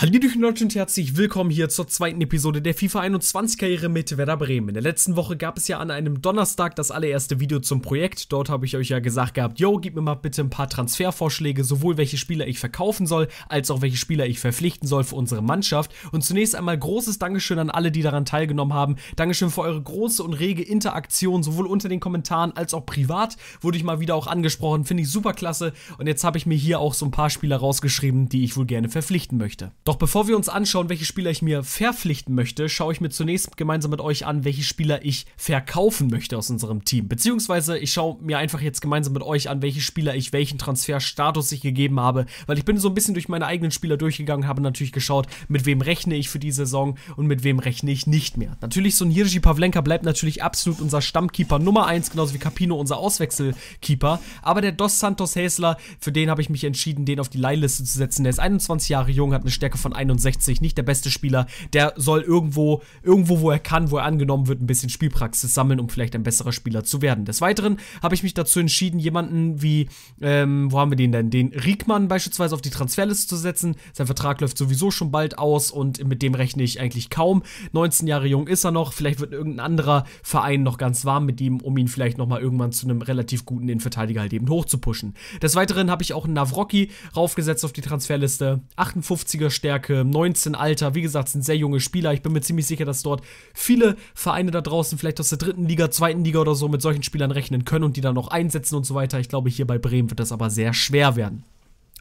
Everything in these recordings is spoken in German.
Hallöchen Leute und herzlich willkommen hier zur zweiten Episode der FIFA 21 Karriere mit Werder Bremen. In der letzten Woche gab es ja an einem Donnerstag das allererste Video zum Projekt. Dort habe ich euch ja gesagt gehabt, yo, gib mir mal bitte ein paar Transfervorschläge, sowohl welche Spieler ich verkaufen soll, als auch welche Spieler ich verpflichten soll für unsere Mannschaft. Und zunächst einmal großes Dankeschön an alle, die daran teilgenommen haben. Dankeschön für eure große und rege Interaktion, sowohl unter den Kommentaren als auch privat. Wurde ich mal wieder auch angesprochen, finde ich super klasse. Und jetzt habe ich mir hier auch so ein paar Spieler rausgeschrieben, die ich wohl gerne verpflichten möchte. Doch bevor wir uns anschauen, welche Spieler ich mir verpflichten möchte, schaue ich mir zunächst gemeinsam mit euch an, welche Spieler ich verkaufen möchte aus unserem Team. Beziehungsweise ich schaue mir einfach jetzt gemeinsam mit euch an, welche Spieler ich welchen Transferstatus ich gegeben habe, weil ich bin so ein bisschen durch meine eigenen Spieler durchgegangen, habe natürlich geschaut, mit wem rechne ich für die Saison und mit wem rechne ich nicht mehr. Natürlich so ein Jirgi Pavlenka bleibt natürlich absolut unser Stammkeeper Nummer 1, genauso wie Capino unser Auswechselkeeper, aber der Dos Santos Häsler, für den habe ich mich entschieden, den auf die Leihliste zu setzen. Der ist 21 Jahre jung, hat eine Stärke von 21 61, nicht der beste Spieler. Der soll irgendwo, irgendwo, wo er kann, wo er angenommen wird, ein bisschen Spielpraxis sammeln, um vielleicht ein besserer Spieler zu werden. Des Weiteren habe ich mich dazu entschieden, jemanden wie, ähm, wo haben wir den denn? Den Riekmann beispielsweise auf die Transferliste zu setzen. Sein Vertrag läuft sowieso schon bald aus und mit dem rechne ich eigentlich kaum. 19 Jahre jung ist er noch. Vielleicht wird irgendein anderer Verein noch ganz warm mit ihm, um ihn vielleicht nochmal irgendwann zu einem relativ guten Innenverteidiger halt eben hochzupuschen. Des Weiteren habe ich auch einen Navrocki raufgesetzt auf die Transferliste. 58er Stärke, 19 Alter. Wie gesagt, sind sehr junge Spieler. Ich bin mir ziemlich sicher, dass dort viele Vereine da draußen vielleicht aus der dritten Liga, zweiten Liga oder so mit solchen Spielern rechnen können und die dann noch einsetzen und so weiter. Ich glaube, hier bei Bremen wird das aber sehr schwer werden.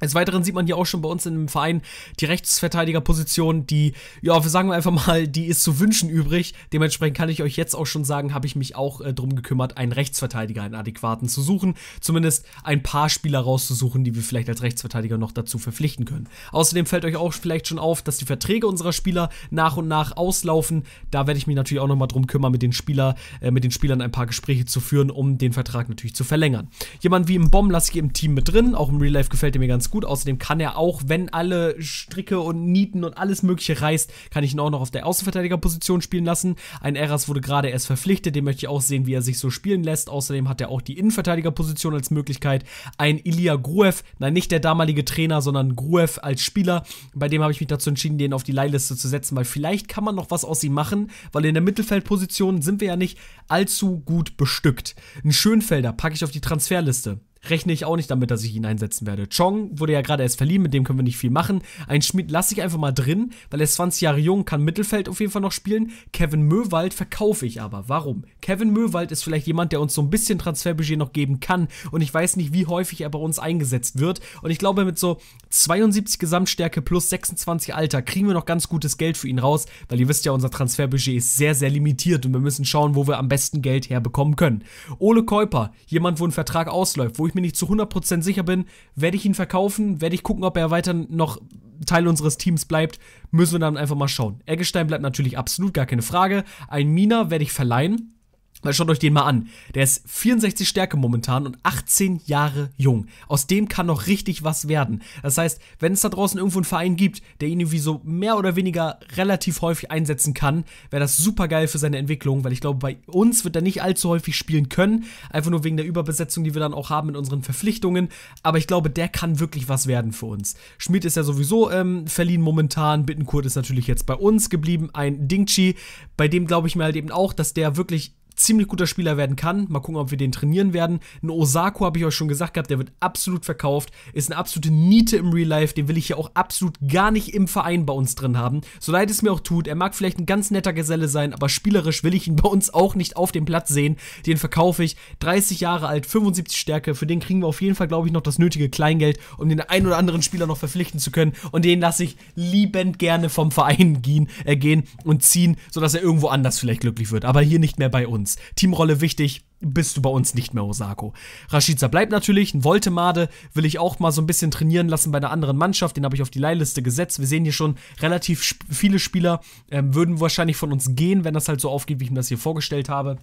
Des Weiteren sieht man hier auch schon bei uns in dem Verein die Rechtsverteidigerposition, die, ja, wir sagen einfach mal, die ist zu wünschen übrig. Dementsprechend kann ich euch jetzt auch schon sagen, habe ich mich auch äh, darum gekümmert, einen Rechtsverteidiger, einen adäquaten zu suchen. Zumindest ein paar Spieler rauszusuchen, die wir vielleicht als Rechtsverteidiger noch dazu verpflichten können. Außerdem fällt euch auch vielleicht schon auf, dass die Verträge unserer Spieler nach und nach auslaufen. Da werde ich mich natürlich auch nochmal drum kümmern, mit den, Spieler, äh, mit den Spielern ein paar Gespräche zu führen, um den Vertrag natürlich zu verlängern. Jemand wie im Bomb lasse ich im Team mit drin. Auch im Real Life gefällt er mir ganz gut. Außerdem kann er auch, wenn alle Stricke und Nieten und alles Mögliche reißt, kann ich ihn auch noch auf der Außenverteidigerposition spielen lassen. Ein Eras wurde gerade erst verpflichtet, den möchte ich auch sehen, wie er sich so spielen lässt. Außerdem hat er auch die Innenverteidigerposition als Möglichkeit. Ein Ilya Gruev, nein, nicht der damalige Trainer, sondern Gruev als Spieler. Bei dem habe ich mich dazu entschieden, den auf die Leihliste zu setzen, weil vielleicht kann man noch was aus ihm machen, weil in der Mittelfeldposition sind wir ja nicht allzu gut bestückt. Ein Schönfelder packe ich auf die Transferliste rechne ich auch nicht damit, dass ich ihn einsetzen werde. Chong wurde ja gerade erst verliehen, mit dem können wir nicht viel machen. Ein Schmied lasse ich einfach mal drin, weil er ist 20 Jahre jung, kann Mittelfeld auf jeden Fall noch spielen. Kevin Möwald verkaufe ich aber. Warum? Kevin Möwald ist vielleicht jemand, der uns so ein bisschen Transferbudget noch geben kann und ich weiß nicht, wie häufig er bei uns eingesetzt wird. Und ich glaube, mit so 72 Gesamtstärke plus 26 Alter kriegen wir noch ganz gutes Geld für ihn raus, weil ihr wisst ja, unser Transferbudget ist sehr, sehr limitiert und wir müssen schauen, wo wir am besten Geld herbekommen können. Ole Käuper, jemand, wo ein Vertrag ausläuft, wo ich mir nicht zu 100% sicher bin, werde ich ihn verkaufen, werde ich gucken, ob er weiter noch Teil unseres Teams bleibt, müssen wir dann einfach mal schauen. Eggestein bleibt natürlich absolut gar keine Frage. Ein Mina werde ich verleihen. Weil schaut euch den mal an. Der ist 64 Stärke momentan und 18 Jahre jung. Aus dem kann noch richtig was werden. Das heißt, wenn es da draußen irgendwo einen Verein gibt, der ihn irgendwie so mehr oder weniger relativ häufig einsetzen kann, wäre das super geil für seine Entwicklung, weil ich glaube, bei uns wird er nicht allzu häufig spielen können. Einfach nur wegen der Überbesetzung, die wir dann auch haben in unseren Verpflichtungen. Aber ich glaube, der kann wirklich was werden für uns. Schmidt ist ja sowieso ähm, verliehen momentan. Bittenkurt ist natürlich jetzt bei uns geblieben. Ein Dingchi, bei dem glaube ich mir halt eben auch, dass der wirklich ziemlich guter Spieler werden kann. Mal gucken, ob wir den trainieren werden. Ein Osako habe ich euch schon gesagt gehabt, der wird absolut verkauft. Ist eine absolute Niete im Real Life. Den will ich ja auch absolut gar nicht im Verein bei uns drin haben. So leid es mir auch tut. Er mag vielleicht ein ganz netter Geselle sein, aber spielerisch will ich ihn bei uns auch nicht auf dem Platz sehen. Den verkaufe ich. 30 Jahre alt, 75 Stärke. Für den kriegen wir auf jeden Fall, glaube ich, noch das nötige Kleingeld, um den einen oder anderen Spieler noch verpflichten zu können. Und den lasse ich liebend gerne vom Verein gehen, äh, gehen und ziehen, sodass er irgendwo anders vielleicht glücklich wird. Aber hier nicht mehr bei uns uns. Teamrolle wichtig, bist du bei uns nicht mehr Osako. Rashica bleibt natürlich, ein Voltemade will ich auch mal so ein bisschen trainieren lassen bei einer anderen Mannschaft, den habe ich auf die Leihliste gesetzt. Wir sehen hier schon relativ viele Spieler, ähm, würden wahrscheinlich von uns gehen, wenn das halt so aufgeht, wie ich mir das hier vorgestellt habe.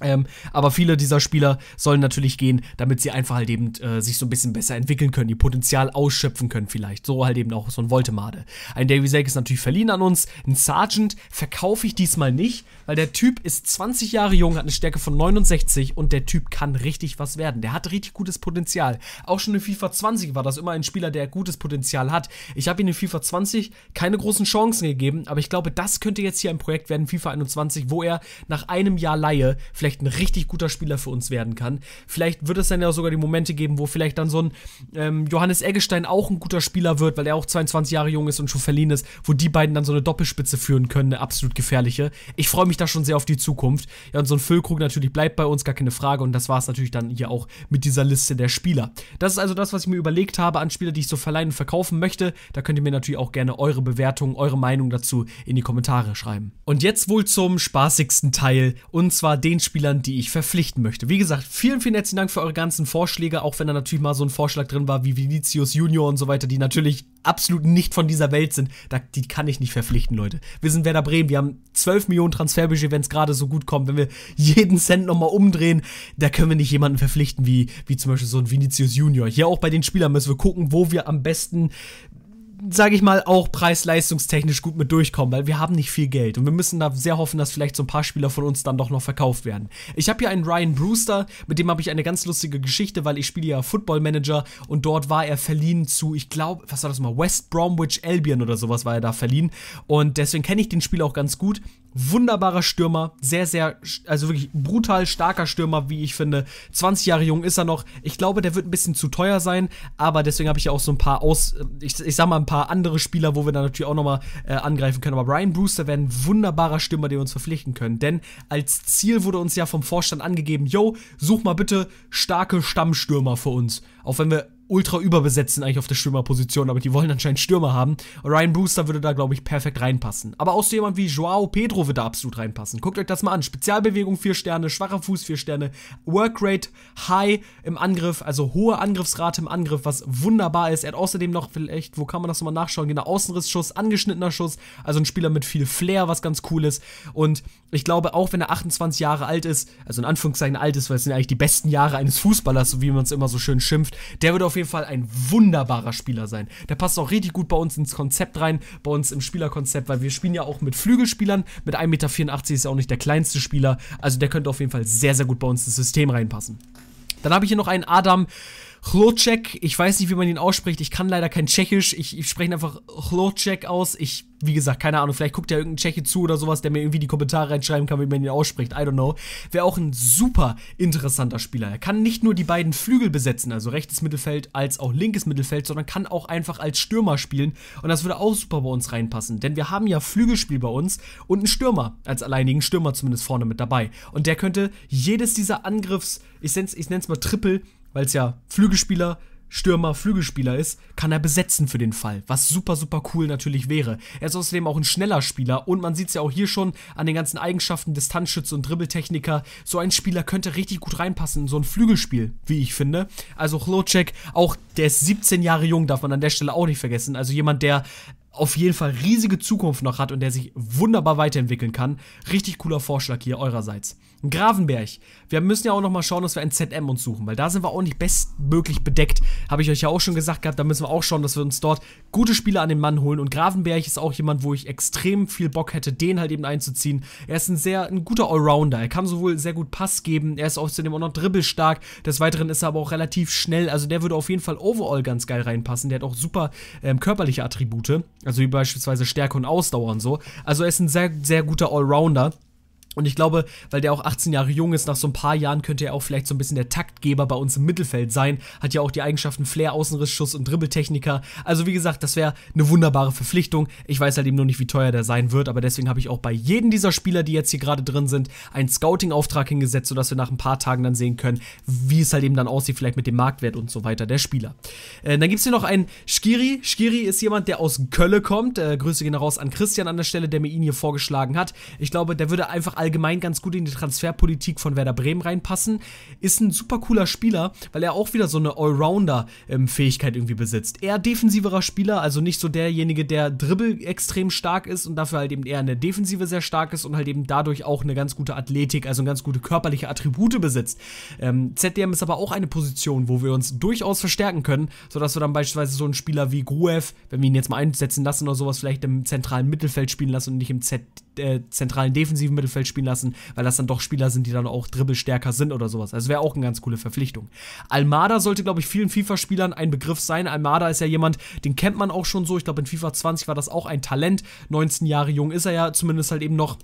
Ähm, aber viele dieser Spieler sollen natürlich gehen, damit sie einfach halt eben äh, sich so ein bisschen besser entwickeln können, ihr Potenzial ausschöpfen können vielleicht. So halt eben auch so ein Voltemade. Ein Davy Selk ist natürlich verliehen an uns. Ein Sergeant verkaufe ich diesmal nicht, weil der Typ ist 20 Jahre jung, hat eine Stärke von 69 und der Typ kann richtig was werden. Der hat richtig gutes Potenzial. Auch schon in FIFA 20 war das immer ein Spieler, der gutes Potenzial hat. Ich habe ihm in FIFA 20 keine großen Chancen gegeben, aber ich glaube, das könnte jetzt hier ein Projekt werden, FIFA 21, wo er nach einem Jahr Laie vielleicht vielleicht ein richtig guter Spieler für uns werden kann. Vielleicht wird es dann ja sogar die Momente geben, wo vielleicht dann so ein ähm, Johannes Eggestein auch ein guter Spieler wird, weil er auch 22 Jahre jung ist und schon verliehen ist, wo die beiden dann so eine Doppelspitze führen können, eine absolut gefährliche. Ich freue mich da schon sehr auf die Zukunft. Ja, und so ein Füllkrug natürlich bleibt bei uns, gar keine Frage. Und das war es natürlich dann hier auch mit dieser Liste der Spieler. Das ist also das, was ich mir überlegt habe an Spieler, die ich so verleihen und verkaufen möchte. Da könnt ihr mir natürlich auch gerne eure Bewertung, eure Meinung dazu in die Kommentare schreiben. Und jetzt wohl zum spaßigsten Teil, und zwar den Spieler, Spielern, die ich verpflichten möchte. Wie gesagt, vielen, vielen herzlichen Dank für eure ganzen Vorschläge, auch wenn da natürlich mal so ein Vorschlag drin war wie Vinicius Junior und so weiter, die natürlich absolut nicht von dieser Welt sind. Da, die kann ich nicht verpflichten, Leute. Wir sind Werder Bremen, wir haben 12 Millionen Transferbudget, wenn es gerade so gut kommt. Wenn wir jeden Cent nochmal umdrehen, da können wir nicht jemanden verpflichten wie, wie zum Beispiel so ein Vinicius Junior. Hier auch bei den Spielern müssen wir gucken, wo wir am besten sage ich mal, auch preis-leistungstechnisch gut mit durchkommen, weil wir haben nicht viel Geld. Und wir müssen da sehr hoffen, dass vielleicht so ein paar Spieler von uns dann doch noch verkauft werden. Ich habe hier einen Ryan Brewster, mit dem habe ich eine ganz lustige Geschichte, weil ich spiele ja Football Manager und dort war er verliehen zu, ich glaube, was war das mal, West Bromwich Albion oder sowas war er da verliehen. Und deswegen kenne ich den Spieler auch ganz gut wunderbarer Stürmer, sehr, sehr, also wirklich brutal starker Stürmer, wie ich finde. 20 Jahre jung ist er noch. Ich glaube, der wird ein bisschen zu teuer sein, aber deswegen habe ich ja auch so ein paar aus, ich, ich sag mal ein paar andere Spieler, wo wir dann natürlich auch nochmal äh, angreifen können. Aber Ryan Brewster wäre ein wunderbarer Stürmer, den wir uns verpflichten können. Denn als Ziel wurde uns ja vom Vorstand angegeben, yo, such mal bitte starke Stammstürmer für uns. Auch wenn wir ultra überbesetzen eigentlich auf der Stürmerposition, aber die wollen anscheinend Stürmer haben. Ryan Brewster würde da, glaube ich, perfekt reinpassen. Aber auch so jemand wie Joao Pedro würde da absolut reinpassen. Guckt euch das mal an. Spezialbewegung 4 Sterne, schwacher Fuß 4 Sterne, Workrate high im Angriff, also hohe Angriffsrate im Angriff, was wunderbar ist. Er hat außerdem noch vielleicht, wo kann man das nochmal nachschauen, genau, Außenrissschuss, angeschnittener Schuss, also ein Spieler mit viel Flair, was ganz cool ist. Und ich glaube, auch wenn er 28 Jahre alt ist, also in Anführungszeichen alt ist, weil es sind eigentlich die besten Jahre eines Fußballers, so wie man es immer so schön schimpft, der würde auf jeden jeden Fall ein wunderbarer Spieler sein. Der passt auch richtig gut bei uns ins Konzept rein, bei uns im Spielerkonzept, weil wir spielen ja auch mit Flügelspielern. Mit 1,84 Meter ist er auch nicht der kleinste Spieler. Also der könnte auf jeden Fall sehr, sehr gut bei uns ins System reinpassen. Dann habe ich hier noch einen Adam Chlocek. Ich weiß nicht, wie man ihn ausspricht. Ich kann leider kein Tschechisch. Ich, ich spreche einfach Chlocek aus. Ich wie gesagt, keine Ahnung, vielleicht guckt ja irgendein Tscheche zu oder sowas, der mir irgendwie die Kommentare reinschreiben kann, wie man ihn ausspricht. I don't know. Wäre auch ein super interessanter Spieler. Er kann nicht nur die beiden Flügel besetzen, also rechtes Mittelfeld als auch linkes Mittelfeld, sondern kann auch einfach als Stürmer spielen. Und das würde auch super bei uns reinpassen. Denn wir haben ja Flügelspiel bei uns und einen Stürmer, als alleinigen Stürmer zumindest vorne mit dabei. Und der könnte jedes dieser Angriffs, ich nenne es mal Triple, weil es ja Flügelspieler, Stürmer, Flügelspieler ist, kann er besetzen für den Fall, was super, super cool natürlich wäre. Er ist außerdem auch ein schneller Spieler und man sieht es ja auch hier schon an den ganzen Eigenschaften Distanzschütze und Dribbeltechniker. So ein Spieler könnte richtig gut reinpassen in so ein Flügelspiel, wie ich finde. Also Chlocek, auch der ist 17 Jahre jung, darf man an der Stelle auch nicht vergessen. Also jemand, der auf jeden Fall riesige Zukunft noch hat und der sich wunderbar weiterentwickeln kann. Richtig cooler Vorschlag hier eurerseits. Gravenberg. Wir müssen ja auch noch mal schauen, dass wir ein ZM uns suchen, weil da sind wir auch nicht bestmöglich bedeckt. Habe ich euch ja auch schon gesagt gehabt, da müssen wir auch schauen, dass wir uns dort gute Spieler an den Mann holen. Und Gravenberg ist auch jemand, wo ich extrem viel Bock hätte, den halt eben einzuziehen. Er ist ein sehr, ein guter Allrounder. Er kann sowohl sehr gut Pass geben, er ist außerdem auch noch dribbelstark. Des Weiteren ist er aber auch relativ schnell. Also der würde auf jeden Fall overall ganz geil reinpassen. Der hat auch super ähm, körperliche Attribute. Also wie beispielsweise Stärke und Ausdauer und so. Also er ist ein sehr, sehr guter Allrounder. Und ich glaube, weil der auch 18 Jahre jung ist, nach so ein paar Jahren könnte er auch vielleicht so ein bisschen der Taktgeber bei uns im Mittelfeld sein. Hat ja auch die Eigenschaften Flair, Außenrissschuss und Dribbeltechniker. Also wie gesagt, das wäre eine wunderbare Verpflichtung. Ich weiß halt eben nur nicht, wie teuer der sein wird, aber deswegen habe ich auch bei jedem dieser Spieler, die jetzt hier gerade drin sind, einen Scouting-Auftrag hingesetzt, sodass wir nach ein paar Tagen dann sehen können, wie es halt eben dann aussieht, vielleicht mit dem Marktwert und so weiter der Spieler. Äh, dann gibt es hier noch einen Skiri. Skiri ist jemand, der aus Kölle kommt. Äh, Grüße gehen raus an Christian an der Stelle, der mir ihn hier vorgeschlagen hat. Ich glaube, der würde einfach allgemein ganz gut in die Transferpolitik von Werder Bremen reinpassen. Ist ein super cooler Spieler, weil er auch wieder so eine Allrounder-Fähigkeit irgendwie besitzt. Eher defensiverer Spieler, also nicht so derjenige, der Dribbel extrem stark ist und dafür halt eben eher eine Defensive sehr stark ist und halt eben dadurch auch eine ganz gute Athletik, also ganz gute körperliche Attribute besitzt. Ähm, ZDM ist aber auch eine Position, wo wir uns durchaus verstärken können, sodass wir dann beispielsweise so einen Spieler wie Gruev, wenn wir ihn jetzt mal einsetzen lassen oder sowas, vielleicht im zentralen Mittelfeld spielen lassen und nicht im Z äh, zentralen defensiven Mittelfeld spielen lassen, weil das dann doch Spieler sind, die dann auch dribbelstärker sind oder sowas. Also wäre auch eine ganz coole Verpflichtung. Almada sollte, glaube ich, vielen FIFA-Spielern ein Begriff sein. Almada ist ja jemand, den kennt man auch schon so. Ich glaube, in FIFA 20 war das auch ein Talent. 19 Jahre jung ist er ja zumindest halt eben noch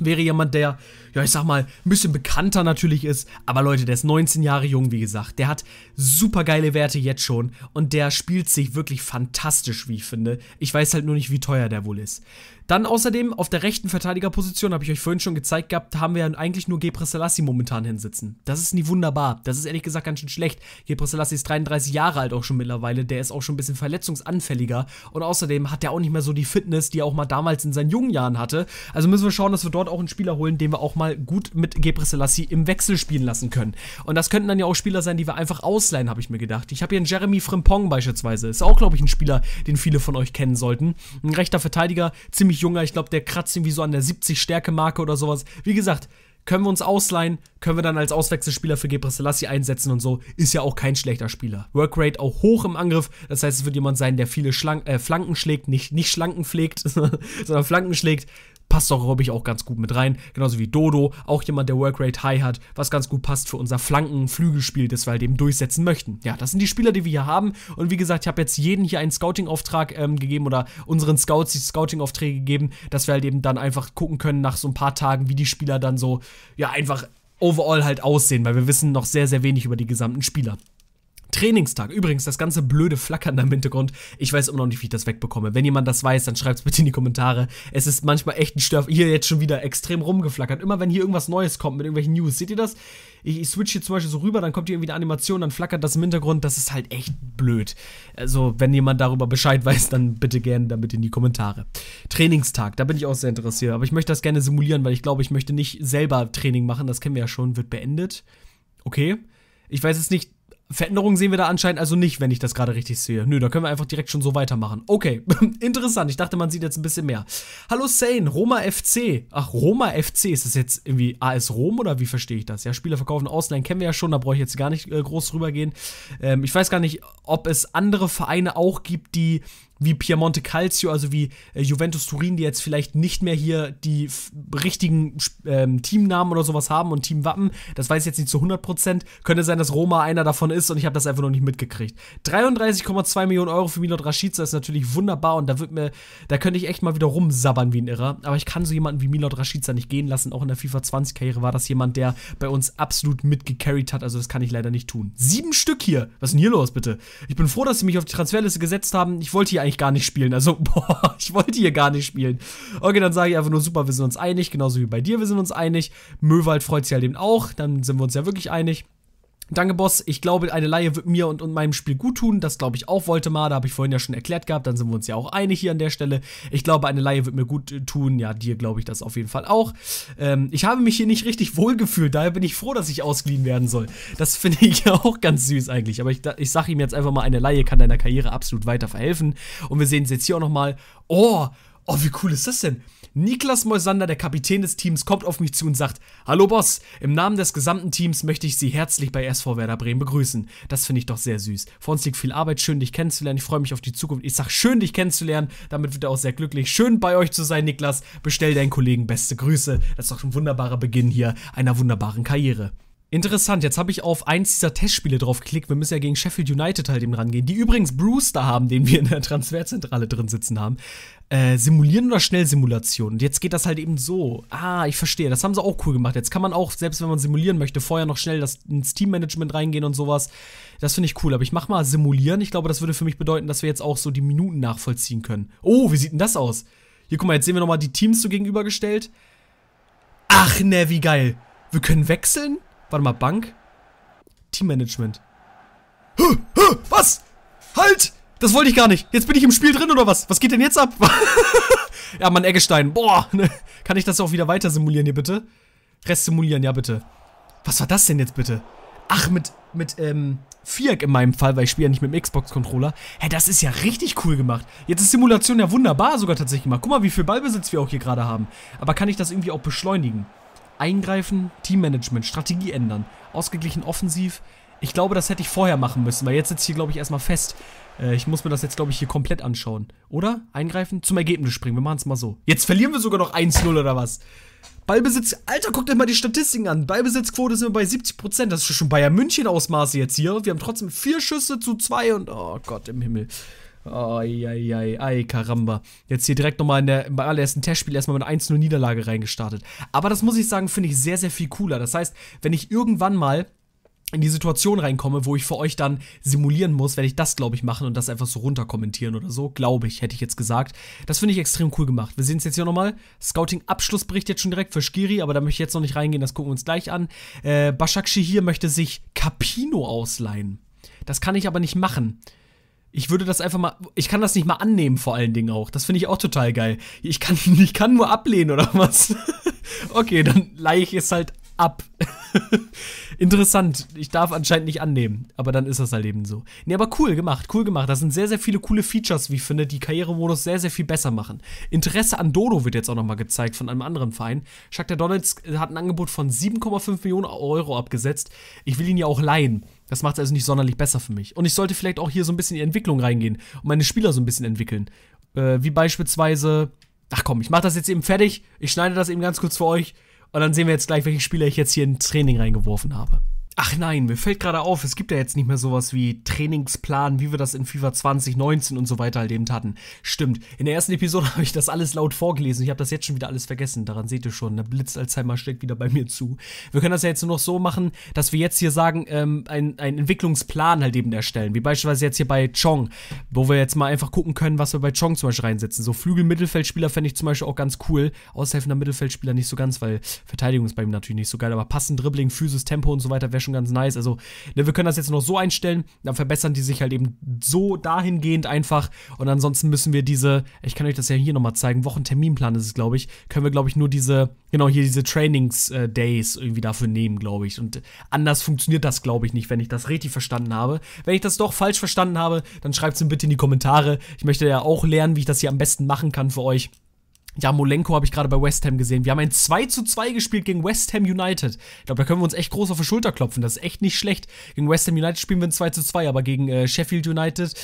wäre jemand, der, ja, ich sag mal, ein bisschen bekannter natürlich ist. Aber Leute, der ist 19 Jahre jung, wie gesagt. Der hat super geile Werte jetzt schon. Und der spielt sich wirklich fantastisch, wie ich finde. Ich weiß halt nur nicht, wie teuer der wohl ist. Dann außerdem auf der rechten Verteidigerposition, habe ich euch vorhin schon gezeigt gehabt, haben wir eigentlich nur Gebre Selassie momentan hinsitzen. Das ist nie wunderbar. Das ist ehrlich gesagt ganz schön schlecht. Gebre Selassie ist 33 Jahre alt auch schon mittlerweile. Der ist auch schon ein bisschen verletzungsanfälliger. Und außerdem hat er auch nicht mehr so die Fitness, die er auch mal damals in seinen jungen Jahren hatte. Also müssen wir schauen, dass wir dort auch einen Spieler holen, den wir auch mal gut mit Gebre Selassie im Wechsel spielen lassen können. Und das könnten dann ja auch Spieler sein, die wir einfach ausleihen, habe ich mir gedacht. Ich habe hier einen Jeremy Frimpong beispielsweise. Ist auch, glaube ich, ein Spieler, den viele von euch kennen sollten. Ein rechter Verteidiger, ziemlich junger. Ich glaube, der kratzt irgendwie so an der 70 Stärke-Marke oder sowas. Wie gesagt, können wir uns ausleihen, können wir dann als Auswechselspieler für Gebre Selassie einsetzen und so. Ist ja auch kein schlechter Spieler. Workrate auch hoch im Angriff. Das heißt, es wird jemand sein, der viele Schlank äh, Flanken schlägt, nicht, nicht Schlanken pflegt, sondern Flanken schlägt passt doch, glaube ich, auch ganz gut mit rein. Genauso wie Dodo, auch jemand, der Workrate High hat, was ganz gut passt für unser Flanken-Flügelspiel, das wir halt eben durchsetzen möchten. Ja, das sind die Spieler, die wir hier haben. Und wie gesagt, ich habe jetzt jeden hier einen Scouting-Auftrag ähm, gegeben oder unseren Scouts die Scouting-Aufträge gegeben, dass wir halt eben dann einfach gucken können nach so ein paar Tagen, wie die Spieler dann so, ja, einfach overall halt aussehen, weil wir wissen noch sehr, sehr wenig über die gesamten Spieler. Trainingstag. Übrigens, das ganze blöde Flackern da im Hintergrund. Ich weiß immer noch nicht, wie ich das wegbekomme. Wenn jemand das weiß, dann schreibt es bitte in die Kommentare. Es ist manchmal echt ein Störf. Hier jetzt schon wieder extrem rumgeflackert. Immer wenn hier irgendwas Neues kommt mit irgendwelchen News. Seht ihr das? Ich, ich switch hier zum Beispiel so rüber, dann kommt hier irgendwie eine Animation, dann flackert das im Hintergrund. Das ist halt echt blöd. Also, wenn jemand darüber Bescheid weiß, dann bitte gerne damit in die Kommentare. Trainingstag, da bin ich auch sehr interessiert. Aber ich möchte das gerne simulieren, weil ich glaube, ich möchte nicht selber Training machen. Das kennen wir ja schon. Wird beendet. Okay. Ich weiß jetzt nicht, Veränderungen sehen wir da anscheinend also nicht, wenn ich das gerade richtig sehe. Nö, da können wir einfach direkt schon so weitermachen. Okay, interessant. Ich dachte, man sieht jetzt ein bisschen mehr. Hallo Sane, Roma FC. Ach, Roma FC, ist das jetzt irgendwie AS Rom oder wie verstehe ich das? Ja, Spieler verkaufen Ausleihen kennen wir ja schon, da brauche ich jetzt gar nicht äh, groß drüber gehen. Ähm, ich weiß gar nicht, ob es andere Vereine auch gibt, die wie Piemonte Calcio, also wie äh, Juventus Turin, die jetzt vielleicht nicht mehr hier die richtigen ähm, Teamnamen oder sowas haben und Teamwappen. Das weiß ich jetzt nicht zu 100%. Könnte sein, dass Roma einer davon ist und ich habe das einfach noch nicht mitgekriegt. 33,2 Millionen Euro für Milot Rashica ist natürlich wunderbar und da wird mir, da könnte ich echt mal wieder rumsabbern wie ein Irrer. Aber ich kann so jemanden wie Milot Rashica nicht gehen lassen. Auch in der FIFA 20 Karriere war das jemand, der bei uns absolut mitgecarried hat. Also das kann ich leider nicht tun. Sieben Stück hier. Was ist denn hier los, bitte? Ich bin froh, dass sie mich auf die Transferliste gesetzt haben. Ich wollte hier eigentlich eigentlich gar nicht spielen. Also, boah, ich wollte hier gar nicht spielen. Okay, dann sage ich einfach nur super, wir sind uns einig, genauso wie bei dir, wir sind uns einig. Möwald freut sich halt eben auch, dann sind wir uns ja wirklich einig. Danke, Boss. Ich glaube, eine Laie wird mir und, und meinem Spiel gut tun. Das glaube ich auch wollte mal. Da habe ich vorhin ja schon erklärt gehabt. Dann sind wir uns ja auch einig hier an der Stelle. Ich glaube, eine Laie wird mir gut äh, tun. Ja, dir glaube ich das auf jeden Fall auch. Ähm, ich habe mich hier nicht richtig wohlgefühlt. Daher bin ich froh, dass ich ausgeliehen werden soll. Das finde ich ja auch ganz süß eigentlich. Aber ich, ich sage ihm jetzt einfach mal, eine Laie kann deiner Karriere absolut weiter verhelfen. Und wir sehen es jetzt hier auch nochmal. Oh, oh, wie cool ist das denn? Niklas Moisander, der Kapitän des Teams, kommt auf mich zu und sagt: Hallo Boss, im Namen des gesamten Teams möchte ich Sie herzlich bei SV Werder Bremen begrüßen. Das finde ich doch sehr süß. Vor uns liegt viel Arbeit, schön dich kennenzulernen. Ich freue mich auf die Zukunft. Ich sage schön dich kennenzulernen. Damit wird er auch sehr glücklich. Schön bei euch zu sein, Niklas. Bestell deinen Kollegen beste Grüße. Das ist doch ein wunderbarer Beginn hier einer wunderbaren Karriere. Interessant, jetzt habe ich auf eins dieser Testspiele drauf geklickt. Wir müssen ja gegen Sheffield United halt eben rangehen, die übrigens Brewster haben, den wir in der Transferzentrale drin sitzen haben. Äh, simulieren oder Schnellsimulation? Und jetzt geht das halt eben so. Ah, ich verstehe. Das haben sie auch cool gemacht. Jetzt kann man auch, selbst wenn man simulieren möchte, vorher noch schnell das, ins Teammanagement reingehen und sowas. Das finde ich cool. Aber ich mache mal simulieren. Ich glaube, das würde für mich bedeuten, dass wir jetzt auch so die Minuten nachvollziehen können. Oh, wie sieht denn das aus? Hier, guck mal, jetzt sehen wir nochmal die Teams so gegenübergestellt. Ach, ne, wie geil. Wir können wechseln? Warte mal, Bank? Teammanagement. Was? Halt! Das wollte ich gar nicht. Jetzt bin ich im Spiel drin oder was? Was geht denn jetzt ab? ja, Mann, Eggestein. Boah, ne? Kann ich das auch wieder weiter simulieren hier, bitte? Rest simulieren, ja, bitte. Was war das denn jetzt, bitte? Ach, mit, mit, ähm, Viereck in meinem Fall, weil ich spiele ja nicht mit dem Xbox-Controller. Hä, das ist ja richtig cool gemacht. Jetzt ist Simulation ja wunderbar sogar tatsächlich gemacht. Guck mal, wie viel Ballbesitz wir auch hier gerade haben. Aber kann ich das irgendwie auch beschleunigen? Eingreifen, Teammanagement, Strategie ändern, ausgeglichen offensiv. Ich glaube, das hätte ich vorher machen müssen, weil jetzt sitzt hier, glaube ich, erstmal fest. Äh, ich muss mir das jetzt, glaube ich, hier komplett anschauen. Oder? Eingreifen, zum Ergebnis springen. Wir machen es mal so. Jetzt verlieren wir sogar noch 1-0 oder was? Ballbesitz, Alter, guckt euch mal die Statistiken an. Ballbesitzquote sind wir bei 70%. Das ist schon Bayern München Ausmaße jetzt hier. Wir haben trotzdem vier Schüsse zu zwei und oh Gott im Himmel. Eieiei, ei, Karamba. Jetzt hier direkt nochmal in der, im allerersten Testspiel erstmal mit einer 1-0 Niederlage reingestartet. Aber das muss ich sagen, finde ich sehr, sehr viel cooler. Das heißt, wenn ich irgendwann mal in die Situation reinkomme, wo ich für euch dann simulieren muss, werde ich das, glaube ich, machen und das einfach so runter kommentieren oder so. Glaube ich, hätte ich jetzt gesagt. Das finde ich extrem cool gemacht. Wir sehen es jetzt hier nochmal. Scouting-Abschlussbericht jetzt schon direkt für Skiri, aber da möchte ich jetzt noch nicht reingehen, das gucken wir uns gleich an. Äh, Başakşehir hier möchte sich Capino ausleihen. Das kann ich aber nicht machen. Ich würde das einfach mal. Ich kann das nicht mal annehmen, vor allen Dingen auch. Das finde ich auch total geil. Ich kann, ich kann nur ablehnen, oder was? okay, dann leihe ich es halt ab. Interessant. Ich darf anscheinend nicht annehmen. Aber dann ist das halt eben so. Nee, aber cool gemacht, cool gemacht. Das sind sehr, sehr viele coole Features, wie ich finde, die Karrieremodus sehr, sehr viel besser machen. Interesse an Dodo wird jetzt auch nochmal gezeigt von einem anderen Verein. Shakhtar Donetsk hat ein Angebot von 7,5 Millionen Euro abgesetzt. Ich will ihn ja auch leihen. Das macht es also nicht sonderlich besser für mich. Und ich sollte vielleicht auch hier so ein bisschen in die Entwicklung reingehen und meine Spieler so ein bisschen entwickeln. Äh, wie beispielsweise. Ach komm, ich mach das jetzt eben fertig. Ich schneide das eben ganz kurz für euch. Und dann sehen wir jetzt gleich, welche Spieler ich jetzt hier in Training reingeworfen habe. Ach nein, mir fällt gerade auf, es gibt ja jetzt nicht mehr sowas wie Trainingsplan, wie wir das in FIFA 2019 und so weiter halt eben hatten. Stimmt, in der ersten Episode habe ich das alles laut vorgelesen. Ich habe das jetzt schon wieder alles vergessen. Daran seht ihr schon, der Blitzalzheimer steckt wieder bei mir zu. Wir können das ja jetzt nur noch so machen, dass wir jetzt hier sagen, ähm, einen Entwicklungsplan halt eben erstellen. Wie beispielsweise jetzt hier bei Chong, wo wir jetzt mal einfach gucken können, was wir bei Chong zum Beispiel reinsetzen. So Flügel-Mittelfeldspieler fände ich zum Beispiel auch ganz cool. Aushelfender Mittelfeldspieler nicht so ganz, weil Verteidigung ist bei ihm natürlich nicht so geil. Aber passend Dribbling, Physis, Tempo und so weiter wäre schon schon ganz nice. Also, ne, wir können das jetzt noch so einstellen, dann verbessern die sich halt eben so dahingehend einfach. Und ansonsten müssen wir diese, ich kann euch das ja hier nochmal zeigen, Wochenterminplan ist es, glaube ich, können wir, glaube ich, nur diese, genau hier diese Trainings-Days äh, irgendwie dafür nehmen, glaube ich. Und anders funktioniert das, glaube ich, nicht, wenn ich das richtig verstanden habe. Wenn ich das doch falsch verstanden habe, dann schreibt es mir bitte in die Kommentare. Ich möchte ja auch lernen, wie ich das hier am besten machen kann für euch. Ja, Molenko habe ich gerade bei West Ham gesehen. Wir haben ein 2 zu 2 gespielt gegen West Ham United. Ich glaube, da können wir uns echt groß auf die Schulter klopfen. Das ist echt nicht schlecht. Gegen West Ham United spielen wir ein 2 zu 2, aber gegen äh, Sheffield United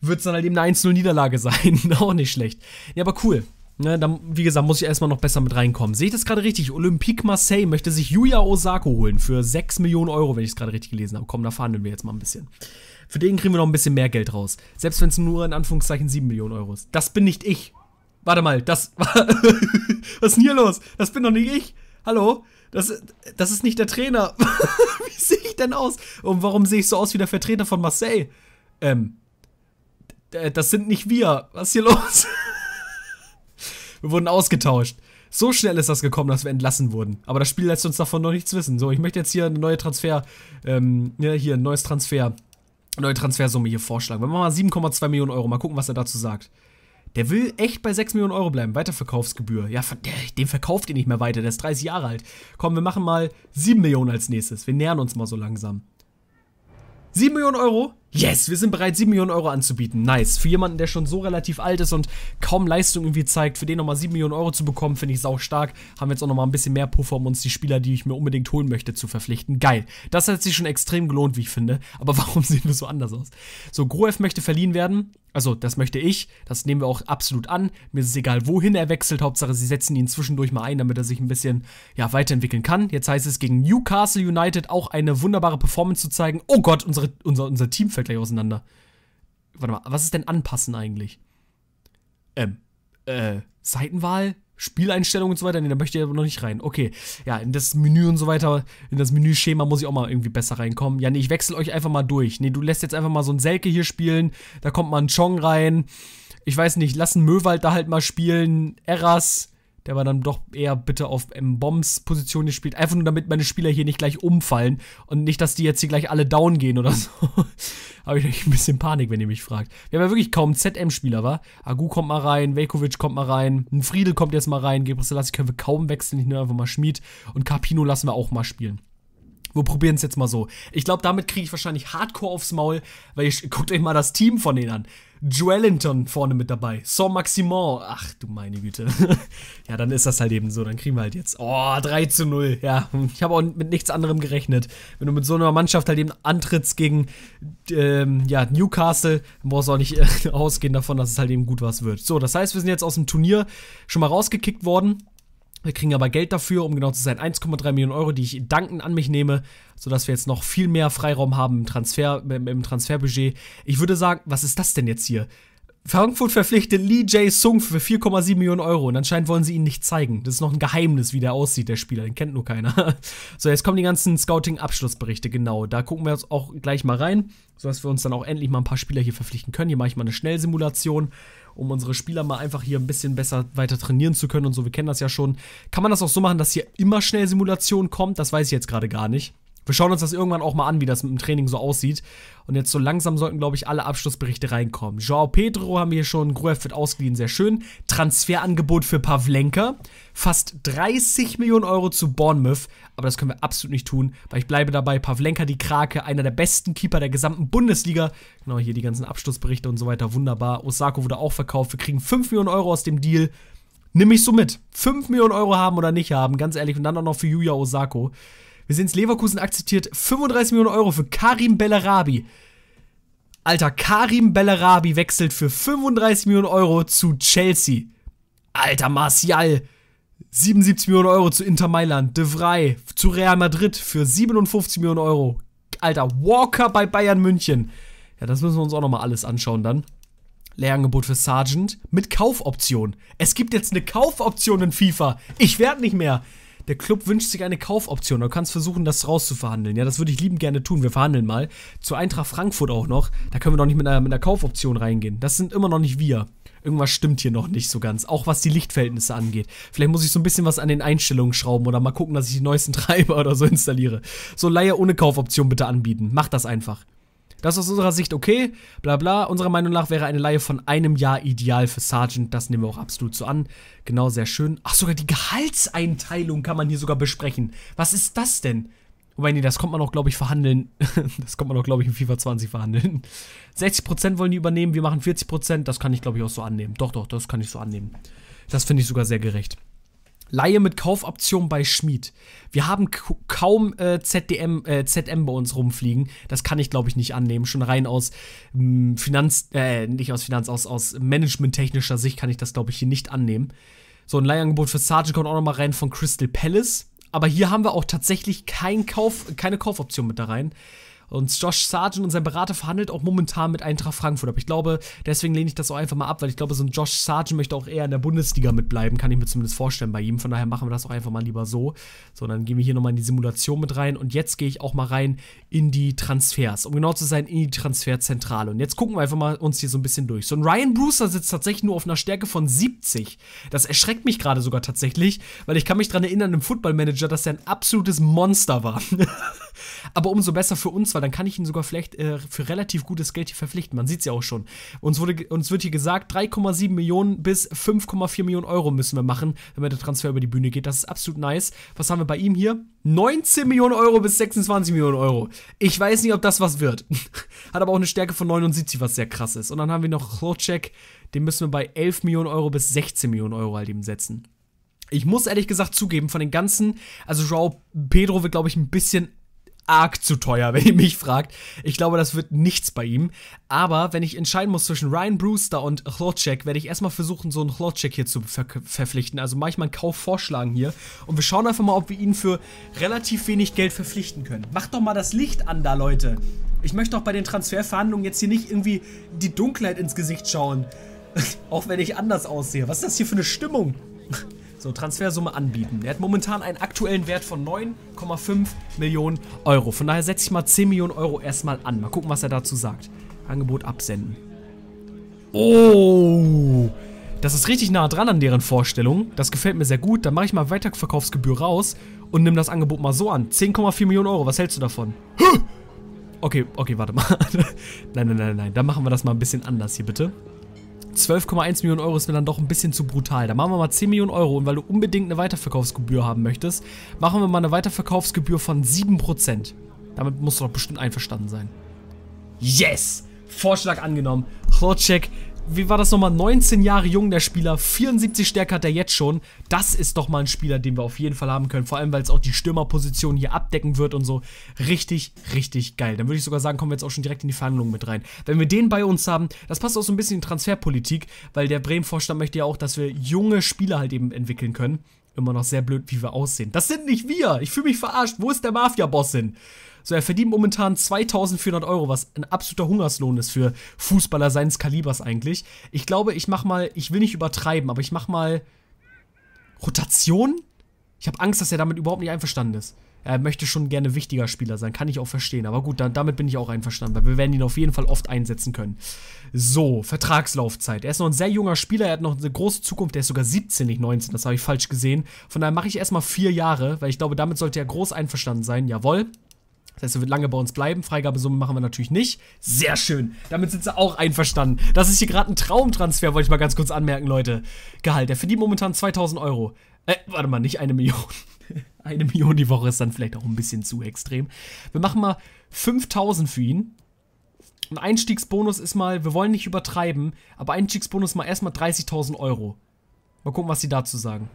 wird es dann halt eben eine 1-0 Niederlage sein. Auch nicht schlecht. Ja, aber cool. Ne, dann, wie gesagt, muss ich erstmal noch besser mit reinkommen. Sehe ich das gerade richtig? Olympique Marseille möchte sich Yuya Osako holen für 6 Millionen Euro, wenn ich es gerade richtig gelesen habe. Komm, da verhandeln wir jetzt mal ein bisschen. Für den kriegen wir noch ein bisschen mehr Geld raus. Selbst wenn es nur in Anführungszeichen 7 Millionen Euro ist. Das bin nicht ich. Warte mal, das. Was ist denn hier los? Das bin doch nicht ich. Hallo? Das, das ist nicht der Trainer. wie sehe ich denn aus? Und warum sehe ich so aus wie der Vertreter von Marseille? Ähm. Das sind nicht wir. Was ist hier los? wir wurden ausgetauscht. So schnell ist das gekommen, dass wir entlassen wurden. Aber das Spiel lässt uns davon noch nichts wissen. So, ich möchte jetzt hier eine neue Transfer, ähm, ja, hier ein neues Transfer, neue Transfersumme hier vorschlagen. Wir machen mal 7,2 Millionen Euro. Mal gucken, was er dazu sagt. Der will echt bei 6 Millionen Euro bleiben. Weiterverkaufsgebühr. Ja, den verkauft ihr nicht mehr weiter. Der ist 30 Jahre alt. Komm, wir machen mal 7 Millionen als nächstes. Wir nähern uns mal so langsam. 7 Millionen Euro? Yes, wir sind bereit, 7 Millionen Euro anzubieten. Nice. Für jemanden, der schon so relativ alt ist und kaum Leistung irgendwie zeigt, für den nochmal 7 Millionen Euro zu bekommen, finde ich sau stark. Haben wir jetzt auch nochmal ein bisschen mehr Puffer, um uns die Spieler, die ich mir unbedingt holen möchte, zu verpflichten. Geil. Das hat sich schon extrem gelohnt, wie ich finde. Aber warum sehen wir so anders aus? So, Groev möchte verliehen werden. Also, das möchte ich. Das nehmen wir auch absolut an. Mir ist es egal, wohin er wechselt. Hauptsache, sie setzen ihn zwischendurch mal ein, damit er sich ein bisschen ja, weiterentwickeln kann. Jetzt heißt es gegen Newcastle United auch eine wunderbare Performance zu zeigen. Oh Gott, unsere, unser, unser Team fällt gleich auseinander. Warte mal, was ist denn anpassen eigentlich? Ähm, äh, Seitenwahl? Spieleinstellungen und so weiter, nee, da möchte ich aber noch nicht rein. Okay, ja, in das Menü und so weiter, in das Menüschema muss ich auch mal irgendwie besser reinkommen. Ja, nee, ich wechsle euch einfach mal durch. Nee, du lässt jetzt einfach mal so ein Selke hier spielen, da kommt mal ein Chong rein. Ich weiß nicht, lass einen Möwald da halt mal spielen, Eras, Der war dann doch eher bitte auf Bombs-Position gespielt. Einfach nur, damit meine Spieler hier nicht gleich umfallen. Und nicht, dass die jetzt hier gleich alle down gehen oder so. Habe ich ein bisschen Panik, wenn ihr mich fragt. Wir haben ja wirklich kaum ZM-Spieler, wa? Agu kommt mal rein, Velkovic kommt mal rein, ein Friedel kommt jetzt mal rein, Gebre Selassie können wir kaum wechseln, nicht nur einfach mal Schmied. Und Carpino lassen wir auch mal spielen. Wir probieren es jetzt mal so. Ich glaube, damit kriege ich wahrscheinlich Hardcore aufs Maul, weil ich guckt euch mal das Team von denen an. Joelinton vorne mit dabei. Saint-Maximin. Ach du meine Güte. ja, dann ist das halt eben so. Dann kriegen wir halt jetzt. Oh, 3 zu 0. Ja, ich habe auch mit nichts anderem gerechnet. Wenn du mit so einer Mannschaft halt eben antrittst gegen ähm, ja, Newcastle, dann brauchst du auch nicht äh, ausgehen davon, dass es halt eben gut was wird. So, das heißt, wir sind jetzt aus dem Turnier schon mal rausgekickt worden. Wir kriegen aber Geld dafür, um genau zu sein, 1,3 Millionen Euro, die ich dankend an mich nehme, sodass wir jetzt noch viel mehr Freiraum haben im, Transfer, im Transferbudget. Ich würde sagen, was ist das denn jetzt hier? Frankfurt verpflichtet Lee Jae Sung für 4,7 Millionen Euro und anscheinend wollen sie ihn nicht zeigen. Das ist noch ein Geheimnis, wie der aussieht, der Spieler. Den kennt nur keiner. so, jetzt kommen die ganzen Scouting-Abschlussberichte, genau. Da gucken wir jetzt auch gleich mal rein, sodass wir uns dann auch endlich mal ein paar Spieler hier verpflichten können. Hier mache ich mal eine Schnellsimulation um unsere Spieler mal einfach hier ein bisschen besser weiter trainieren zu können und so. Wir kennen das ja schon. Kann man das auch so machen, dass hier immer schnell Simulation kommt? Das weiß ich jetzt gerade gar nicht. Wir schauen uns das irgendwann auch mal an, wie das mit dem Training so aussieht. Und jetzt so langsam sollten, glaube ich, alle Abschlussberichte reinkommen. Joao Pedro haben wir hier schon, Gruev wird ausgeliehen, sehr schön. Transferangebot für Pavlenka. Fast 30 Millionen Euro zu Bournemouth. Aber das können wir absolut nicht tun, weil ich bleibe dabei. Pavlenka, die Krake, einer der besten Keeper der gesamten Bundesliga. Genau, hier die ganzen Abschlussberichte und so weiter, wunderbar. Osako wurde auch verkauft. Wir kriegen 5 Millionen Euro aus dem Deal. Nimm mich so mit. 5 Millionen Euro haben oder nicht haben, ganz ehrlich. Und dann auch noch für Yuya Osako. Wir sehen es, Leverkusen akzeptiert 35 Millionen Euro für Karim Bellarabi. Alter, Karim Bellarabi wechselt für 35 Millionen Euro zu Chelsea. Alter, Martial. 77 Millionen Euro zu Inter Mailand. De Vrij zu Real Madrid für 57 Millionen Euro. Alter, Walker bei Bayern München. Ja, das müssen wir uns auch nochmal alles anschauen dann. Lehrangebot für Sargent mit Kaufoption. Es gibt jetzt eine Kaufoption in FIFA. Ich werde nicht mehr der Club wünscht sich eine Kaufoption. Du kannst versuchen, das rauszuverhandeln. Ja, das würde ich lieben gerne tun. Wir verhandeln mal. Zu Eintracht Frankfurt auch noch. Da können wir doch nicht mit einer, mit einer Kaufoption reingehen. Das sind immer noch nicht wir. Irgendwas stimmt hier noch nicht so ganz. Auch was die Lichtverhältnisse angeht. Vielleicht muss ich so ein bisschen was an den Einstellungen schrauben oder mal gucken, dass ich die neuesten Treiber oder so installiere. So Leihe ohne Kaufoption bitte anbieten. Mach das einfach. Das ist aus unserer Sicht okay, bla bla. Unserer Meinung nach wäre eine Laie von einem Jahr ideal für Sergeant. Das nehmen wir auch absolut so an. Genau, sehr schön. Ach, sogar die Gehaltseinteilung kann man hier sogar besprechen. Was ist das denn? Wobei, nee, das kommt man auch, glaube ich, verhandeln. das kommt man auch, glaube ich, in FIFA 20 verhandeln. 60% wollen die übernehmen, wir machen 40%. Das kann ich, glaube ich, auch so annehmen. Doch, doch, das kann ich so annehmen. Das finde ich sogar sehr gerecht. Laie mit Kaufoption bei Schmied. Wir haben kaum äh, ZDM, äh, ZM bei uns rumfliegen. Das kann ich, glaube ich, nicht annehmen. Schon rein aus mh, hm, Finanz, äh, nicht aus Finanz, aus, aus Management-technischer Sicht kann ich das, glaube ich, hier nicht annehmen. So, ein Leihangebot für Sargent kommt auch nochmal rein von Crystal Palace. Aber hier haben wir auch tatsächlich kein Kauf, keine Kaufoption mit da rein. Und Josh Sargent und sein Berater verhandelt auch momentan mit Eintracht Frankfurt. Aber ich glaube, deswegen lehne ich das auch einfach mal ab, weil ich glaube, so ein Josh Sargent möchte auch eher in der Bundesliga mitbleiben. Kann ich mir zumindest vorstellen bei ihm. Von daher machen wir das auch einfach mal lieber so. So, dann gehen wir hier nochmal in die Simulation mit rein. Und jetzt gehe ich auch mal rein in die Transfers. Um genau zu sein, in die Transferzentrale. Und jetzt gucken wir einfach mal uns hier so ein bisschen durch. So ein Ryan Brewster sitzt tatsächlich nur auf einer Stärke von 70. Das erschreckt mich gerade sogar tatsächlich, weil ich kann mich daran erinnern im Football Manager, dass er ein absolutes Monster war. Aber umso besser für uns, weil dann kann ich ihn sogar vielleicht äh, für relativ gutes Geld hier verpflichten. Man sieht es ja auch schon. Uns, wurde, uns wird hier gesagt, 3,7 Millionen bis 5,4 Millionen Euro müssen wir machen, wenn der Transfer über die Bühne geht. Das ist absolut nice. Was haben wir bei ihm hier? 19 Millionen Euro bis 26 Millionen Euro. Ich weiß nicht, ob das was wird. Hat aber auch eine Stärke von 79, was sehr krass ist. Und dann haben wir noch Chlorcek, den müssen wir bei 11 Millionen Euro bis 16 Millionen Euro halt eben setzen. Ich muss ehrlich gesagt zugeben, von den ganzen, also Joao Pedro wird, glaube ich, ein bisschen arg zu teuer, wenn ihr mich fragt. Ich glaube, das wird nichts bei ihm. Aber wenn ich entscheiden muss zwischen Ryan Brewster und Chlorcek, werde ich erstmal versuchen, so einen Chlorcek hier zu ver verpflichten. Also mache ich mal einen Kauf vorschlagen hier. Und wir schauen einfach mal, ob wir ihn für relativ wenig Geld verpflichten können. Macht doch mal das Licht an da, Leute. Ich möchte doch bei den Transferverhandlungen jetzt hier nicht irgendwie die Dunkelheit ins Gesicht schauen. Auch wenn ich anders aussehe. Was ist das hier für eine Stimmung? So, Transfersumme anbieten. Er hat momentan einen aktuellen Wert von 9,5 Millionen Euro. Von daher setze ich mal 10 Millionen Euro erstmal an. Mal gucken, was er dazu sagt. Angebot absenden. Oh! Das ist richtig nah dran an deren Vorstellung. Das gefällt mir sehr gut. Dann mache ich mal Weiterverkaufsgebühr raus und nimm das Angebot mal so an. 10,4 Millionen Euro, was hältst du davon? Okay, okay, warte mal. nein, nein, nein, nein. Dann machen wir das mal ein bisschen anders hier, bitte. 12,1 Millionen Euro ist mir dann doch ein bisschen zu brutal. Da machen wir mal 10 Millionen Euro und weil du unbedingt eine Weiterverkaufsgebühr haben möchtest, machen wir mal eine Weiterverkaufsgebühr von 7%. Damit musst du doch bestimmt einverstanden sein. Yes! Vorschlag angenommen. Chlorcheck wie war das nochmal? 19 Jahre jung, der Spieler. 74 Stärke hat er jetzt schon. Das ist doch mal ein Spieler, den wir auf jeden Fall haben können. Vor allem, weil es auch die Stürmerposition hier abdecken wird und so. Richtig, richtig geil. Dann würde ich sogar sagen, kommen wir jetzt auch schon direkt in die Verhandlungen mit rein. Wenn wir den bei uns haben, das passt auch so ein bisschen in Transferpolitik, weil der Bremen-Vorstand möchte ja auch, dass wir junge Spieler halt eben entwickeln können. Immer noch sehr blöd, wie wir aussehen. Das sind nicht wir. Ich fühle mich verarscht. Wo ist der Mafia-Boss hin? So, er verdient momentan 2400 Euro, was ein absoluter Hungerslohn ist für Fußballer seines Kalibers eigentlich. Ich glaube, ich mach mal, ich will nicht übertreiben, aber ich mach mal Rotation? Ich habe Angst, dass er damit überhaupt nicht einverstanden ist. Er möchte schon gerne wichtiger Spieler sein, kann ich auch verstehen. Aber gut, dann, damit bin ich auch einverstanden, weil wir werden ihn auf jeden Fall oft einsetzen können. So, Vertragslaufzeit. Er ist noch ein sehr junger Spieler, er hat noch eine große Zukunft, er ist sogar 17, nicht 19, das habe ich falsch gesehen. Von daher mache ich erstmal vier Jahre, weil ich glaube, damit sollte er groß einverstanden sein. Jawohl. Das heißt, er wird lange bei uns bleiben. Freigabesumme machen wir natürlich nicht. Sehr schön. Damit sind sie auch einverstanden. Das ist hier gerade ein Traumtransfer, wollte ich mal ganz kurz anmerken, Leute. Gehalt. Der verdient momentan 2000 Euro. Äh, warte mal, nicht eine Million. eine Million die Woche ist dann vielleicht auch ein bisschen zu extrem. Wir machen mal 5000 für ihn. Ein Einstiegsbonus ist mal, wir wollen nicht übertreiben, aber Einstiegsbonus mal erstmal 30.000 Euro. Mal gucken, was sie dazu sagen.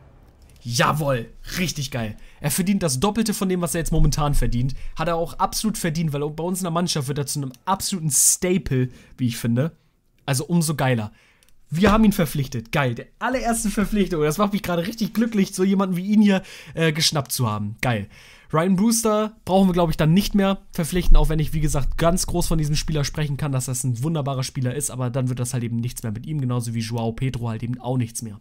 Jawoll, richtig geil. Er verdient das Doppelte von dem, was er jetzt momentan verdient. Hat er auch absolut verdient, weil bei uns in der Mannschaft wird er zu einem absoluten Staple, wie ich finde. Also umso geiler. Wir haben ihn verpflichtet. Geil. Der allererste Verpflichtung. Das macht mich gerade richtig glücklich, so jemanden wie ihn hier äh, geschnappt zu haben. Geil. Ryan Brewster brauchen wir, glaube ich, dann nicht mehr verpflichten, auch wenn ich, wie gesagt, ganz groß von diesem Spieler sprechen kann, dass das ein wunderbarer Spieler ist, aber dann wird das halt eben nichts mehr mit ihm, genauso wie Joao Pedro halt eben auch nichts mehr.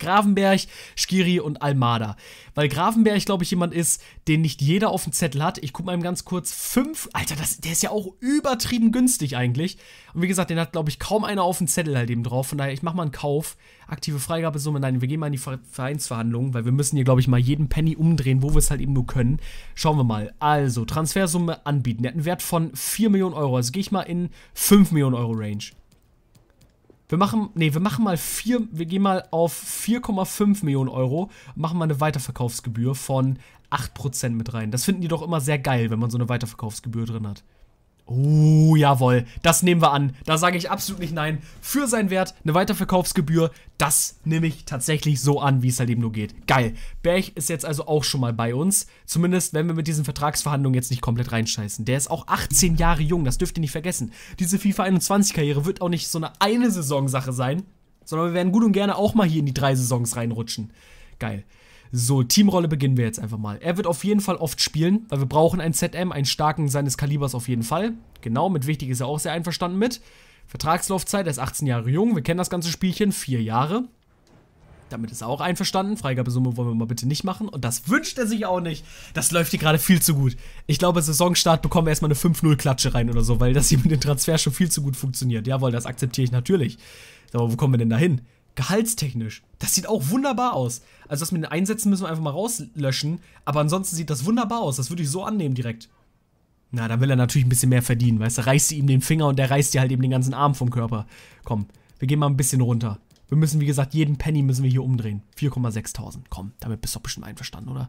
Gravenberg, Skiri und Almada. Weil Gravenberg, glaube ich, jemand ist, den nicht jeder auf dem Zettel hat. Ich gucke mal eben ganz kurz. Fünf, Alter, das, der ist ja auch übertrieben günstig eigentlich. Und wie gesagt, den hat, glaube ich, kaum einer auf dem Zettel halt eben drauf. Von daher, ich mache mal einen Kauf. Aktive Freigabesumme, nein, wir gehen mal in die Vereinsverhandlungen, weil wir müssen hier, glaube ich, mal jeden Penny umdrehen, wo wir es halt eben nur können. Schauen wir mal. Also, Transfersumme anbieten. Der hat einen Wert von 4 Millionen Euro. Also gehe ich mal in 5 Millionen Euro Range. Wir machen, nee, wir machen mal 4, wir gehen mal auf 4,5 Millionen Euro, machen mal eine Weiterverkaufsgebühr von 8% mit rein. Das finden die doch immer sehr geil, wenn man so eine Weiterverkaufsgebühr drin hat. Oh, jawohl. Das nehmen wir an. Da sage ich absolut nicht nein. Für seinen Wert eine Weiterverkaufsgebühr, das nehme ich tatsächlich so an, wie es halt eben nur geht. Geil. Berg ist jetzt also auch schon mal bei uns. Zumindest, wenn wir mit diesen Vertragsverhandlungen jetzt nicht komplett reinscheißen. Der ist auch 18 Jahre jung, das dürft ihr nicht vergessen. Diese FIFA 21-Karriere wird auch nicht so eine eine Saisonsache sein, sondern wir werden gut und gerne auch mal hier in die drei Saisons reinrutschen. Geil. So, Teamrolle beginnen wir jetzt einfach mal. Er wird auf jeden Fall oft spielen, weil wir brauchen einen ZM, einen starken seines Kalibers auf jeden Fall. Genau, mit wichtig ist er auch sehr einverstanden mit. Vertragslaufzeit, er ist 18 Jahre jung, wir kennen das ganze Spielchen, 4 Jahre. Damit ist er auch einverstanden. Freigabesumme wollen wir mal bitte nicht machen. Und das wünscht er sich auch nicht. Das läuft hier gerade viel zu gut. Ich glaube, Saisonstart bekommen wir erstmal eine 5-0-Klatsche rein oder so, weil das hier mit den Transfers schon viel zu gut funktioniert. Jawohl, das akzeptiere ich natürlich. Aber wo kommen wir denn da hin? Gehaltstechnisch. Das sieht auch wunderbar aus. Also das mit den Einsätzen müssen wir einfach mal rauslöschen. Aber ansonsten sieht das wunderbar aus. Das würde ich so annehmen direkt. Na, dann will er natürlich ein bisschen mehr verdienen, weißt du? Reißt du ihm den Finger und der reißt dir halt eben den ganzen Arm vom Körper. Komm, wir gehen mal ein bisschen runter. Wir müssen, wie gesagt, jeden Penny müssen wir hier umdrehen. 4,6.000. Komm, damit bist du doch bestimmt einverstanden, oder?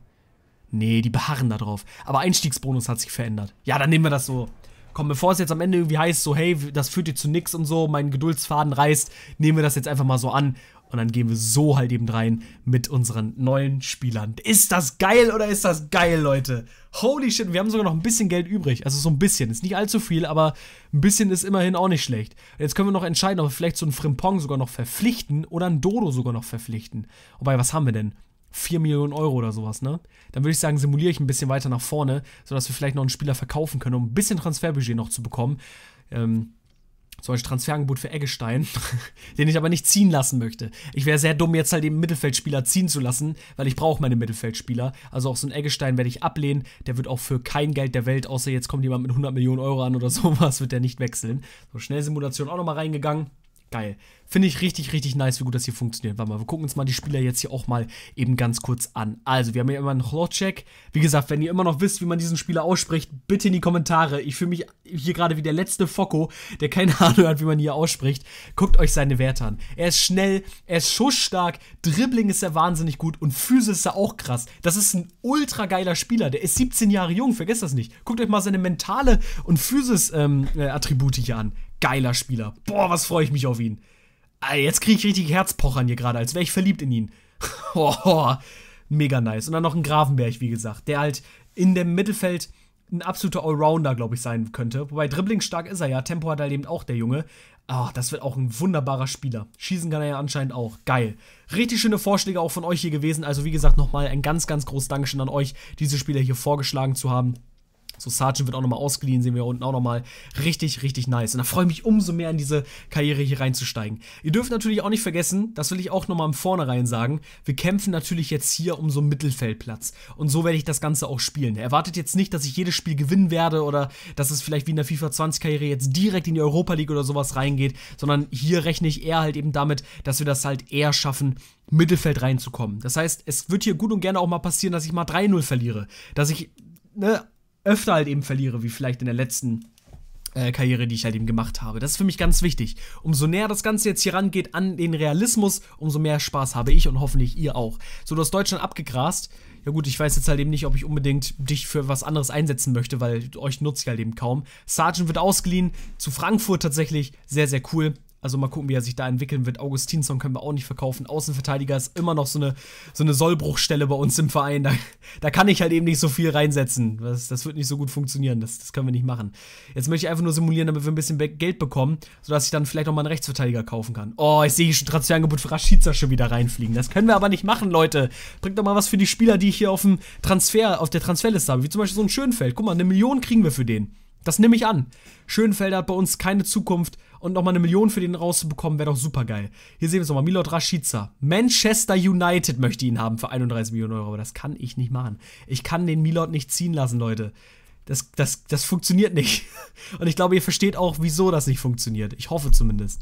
Nee, die beharren da drauf. Aber Einstiegsbonus hat sich verändert. Ja, dann nehmen wir das so. Komm, bevor es jetzt am Ende irgendwie heißt, so, hey, das führt dir zu nix und so, mein Geduldsfaden reißt, nehmen wir das jetzt einfach mal so an. Und dann gehen wir so halt eben rein mit unseren neuen Spielern. Ist das geil oder ist das geil, Leute? Holy shit, wir haben sogar noch ein bisschen Geld übrig. Also so ein bisschen. Ist nicht allzu viel, aber ein bisschen ist immerhin auch nicht schlecht. Jetzt können wir noch entscheiden, ob wir vielleicht so einen Frimpong sogar noch verpflichten oder einen Dodo sogar noch verpflichten. Wobei, was haben wir denn? 4 Millionen Euro oder sowas, ne? Dann würde ich sagen, simuliere ich ein bisschen weiter nach vorne, sodass wir vielleicht noch einen Spieler verkaufen können, um ein bisschen Transferbudget noch zu bekommen. Ähm, zum Beispiel Transferangebot für Eggestein, den ich aber nicht ziehen lassen möchte. Ich wäre sehr dumm, jetzt halt den Mittelfeldspieler ziehen zu lassen, weil ich brauche meine Mittelfeldspieler. Also auch so einen Eggestein werde ich ablehnen. Der wird auch für kein Geld der Welt, außer jetzt kommt jemand mit 100 Millionen Euro an oder sowas, wird der nicht wechseln. So, Schnellsimulation auch nochmal reingegangen. Geil. Finde ich richtig, richtig nice, wie gut das hier funktioniert. Warte mal, wir gucken uns mal die Spieler jetzt hier auch mal eben ganz kurz an. Also, wir haben hier immer einen Chlorcheck. Wie gesagt, wenn ihr immer noch wisst, wie man diesen Spieler ausspricht, bitte in die Kommentare. Ich fühle mich hier gerade wie der letzte Focko, der keine Ahnung hat, wie man hier ausspricht. Guckt euch seine Werte an. Er ist schnell, er ist schussstark, Dribbling ist er wahnsinnig gut und Physis ist er auch krass. Das ist ein ultra geiler Spieler. Der ist 17 Jahre jung, vergesst das nicht. Guckt euch mal seine mentale und Physis-Attribute ähm, äh, hier an geiler Spieler. Boah, was freue ich mich auf ihn. Jetzt kriege ich richtig Herzpochern hier gerade, als wäre ich verliebt in ihn. oh, mega nice. Und dann noch ein Grafenberg, wie gesagt, der halt in dem Mittelfeld ein absoluter Allrounder, glaube ich, sein könnte. Wobei Dribbling stark ist er ja. Tempo hat halt eben auch der Junge. Ah, das wird auch ein wunderbarer Spieler. Schießen kann er ja anscheinend auch. Geil. Richtig schöne Vorschläge auch von euch hier gewesen. Also, wie gesagt, nochmal ein ganz, ganz großes Dankeschön an euch, diese Spieler hier vorgeschlagen zu haben. So, Sargent wird auch nochmal ausgeliehen, sehen wir unten auch nochmal. Richtig, richtig nice. Und da freue ich mich umso mehr in diese Karriere hier reinzusteigen. Ihr dürft natürlich auch nicht vergessen, das will ich auch nochmal im Vornherein sagen, wir kämpfen natürlich jetzt hier um so einen Mittelfeldplatz. Und so werde ich das Ganze auch spielen. Erwartet jetzt nicht, dass ich jedes Spiel gewinnen werde oder dass es vielleicht wie in der FIFA 20 Karriere jetzt direkt in die Europa League oder sowas reingeht, sondern hier rechne ich eher halt eben damit, dass wir das halt eher schaffen, Mittelfeld reinzukommen. Das heißt, es wird hier gut und gerne auch mal passieren, dass ich mal 3-0 verliere. Dass ich ne, öfter halt eben verliere, wie vielleicht in der letzten äh, Karriere, die ich halt eben gemacht habe. Das ist für mich ganz wichtig. Umso näher das Ganze jetzt hier rangeht an den Realismus, umso mehr Spaß habe ich und hoffentlich ihr auch. So, du hast Deutschland abgegrast. Ja gut, ich weiß jetzt halt eben nicht, ob ich unbedingt dich für was anderes einsetzen möchte, weil euch nutze ich halt eben kaum. Sargent wird ausgeliehen zu Frankfurt tatsächlich. Sehr, sehr cool. Also mal gucken, wie er sich da entwickeln wird. Augustinsson können wir auch nicht verkaufen. Außenverteidiger ist immer noch so eine, so eine Sollbruchstelle bei uns im Verein. Da, da kann ich halt eben nicht so viel reinsetzen. Das, das wird nicht so gut funktionieren. Das, das können wir nicht machen. Jetzt möchte ich einfach nur simulieren, damit wir ein bisschen Geld bekommen, sodass ich dann vielleicht auch mal einen Rechtsverteidiger kaufen kann. Oh, ich sehe schon Transferangebot für Rashica schon wieder reinfliegen. Das können wir aber nicht machen, Leute. Bringt doch mal was für die Spieler, die ich hier auf dem Transfer, auf der Transferliste habe. Wie zum Beispiel so ein Schönfeld. Guck mal, eine Million kriegen wir für den. Das nehme ich an. Schönfelder hat bei uns keine Zukunft und nochmal eine Million für den rauszubekommen, wäre doch super geil. Hier sehen wir es nochmal. Milot Rashica. Manchester United möchte ihn haben für 31 Millionen Euro, aber das kann ich nicht machen. Ich kann den Milot nicht ziehen lassen, Leute. Das, das, das funktioniert nicht. Und ich glaube, ihr versteht auch, wieso das nicht funktioniert. Ich hoffe zumindest.